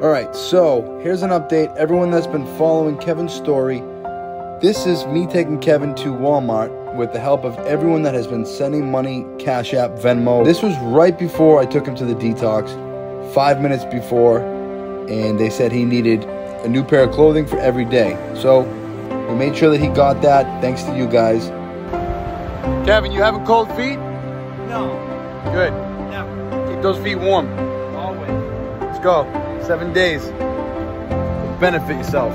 All right, so here's an update. Everyone that's been following Kevin's story, this is me taking Kevin to Walmart with the help of everyone that has been sending money, Cash App, Venmo. This was right before I took him to the detox, five minutes before, and they said he needed a new pair of clothing for every day. So we made sure that he got that thanks to you guys. Kevin, you having cold feet? No, Good. never. Keep those feet warm. Always. Let's go. Seven days. Benefit yourself.